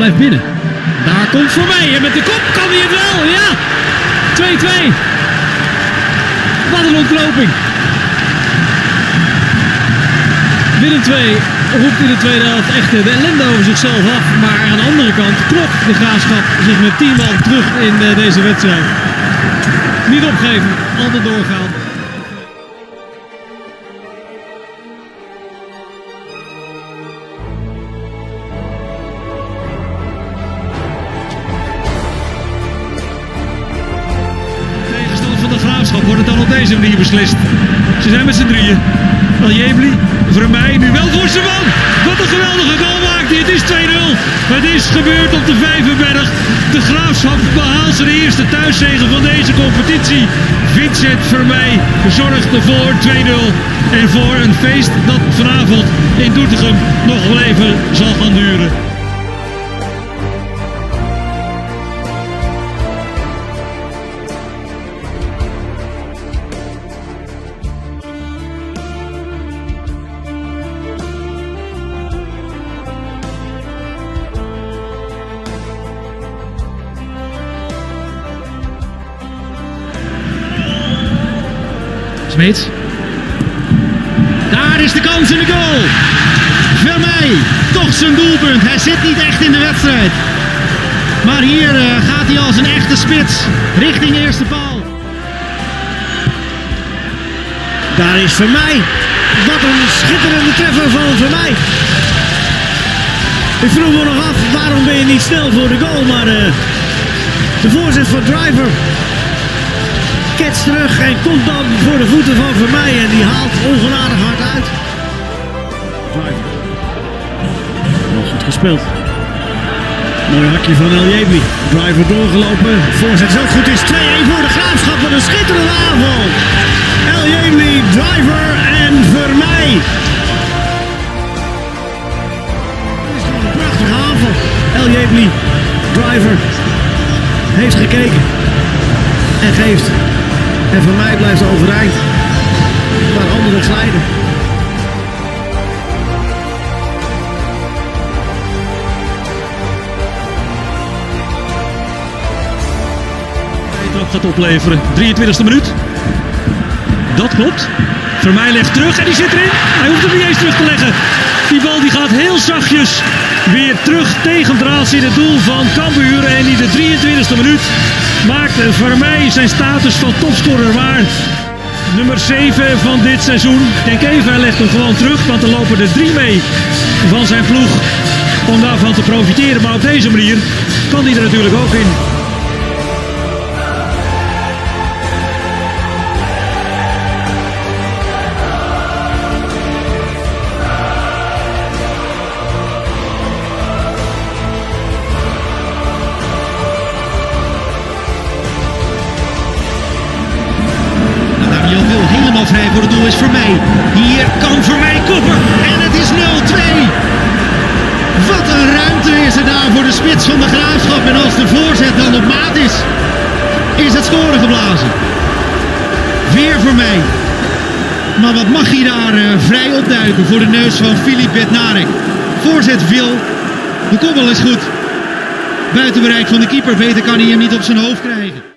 blijft binnen. Daar komt voor mij en met de kop kan hij het wel. Ja, 2-2. Wat een ontknoping. Willem 2 roept in de tweede helft echt de ellende over zichzelf af. Maar aan de andere kant klopt de graafschap zich met 10 man terug in eh, deze wedstrijd. Niet opgeven, altijd doorgaan. Deze manier beslist. Ze zijn met z'n drieën. Aljebli, Vermeij, nu wel voor zijn man. Wat een geweldige goal maakt hij. Het is 2-0. Het is gebeurd op de Vijverberg. De graafschap behaalt zijn eerste thuiszegen van deze competitie. Vincent Vermeij zorgt ervoor 2-0. En voor een feest dat vanavond in Doetinchem nog wel even zal gaan duren. Daar is de kans in de goal. Vermeij, toch zijn doelpunt. Hij zit niet echt in de wedstrijd. Maar hier eh, gaat hij als een echte spits richting eerste paal. Daar is Vermeij. Wat een schitterende treffer van Vermeij. Ik vroeg me nog af, waarom ben je niet snel voor de goal? Maar eh, de voorzet van Driver ketst terug en komt dan voor de voeten van Vermeij. En die haalt ongenadig hard uit. Nog goed gespeeld. Mooi hakje van El Jebli. Driver doorgelopen. Voorzet ook goed. is 2-1 voor de graafschap. Wat een schitterende aanval. El Jebli, Driver en Vermeij. Dit is gewoon een prachtige aanval. El Driver, heeft gekeken. En geeft. En Vermeij blijft overeind. Maar anderen glijden. gaat opleveren. 23e minuut. Dat klopt. Vermeij legt terug en die zit erin. Hij hoeft hem niet eens terug te leggen. Die bal die gaat heel zachtjes weer terug tegen Draals in het doel van Cambuur. En in de 23e minuut maakt Vermeij zijn status van topscorer waar. Nummer 7 van dit seizoen. Denk even, hij legt hem gewoon terug. Want er lopen er drie mee van zijn ploeg om daarvan te profiteren. Maar op deze manier kan hij er natuurlijk ook in. Voor het doel is voor mij. Hier kan voor mij koppen. En het is 0-2. Wat een ruimte is er daar voor de spits van de graafschap. En als de voorzet dan op maat is, is het scoren geblazen. Weer voor mij. Maar wat mag hij daar eh, vrij opduiken voor de neus van Filip Bednarek. Voorzet veel. De koppel is goed. Buiten bereik van de keeper. Beter kan hij hem niet op zijn hoofd krijgen.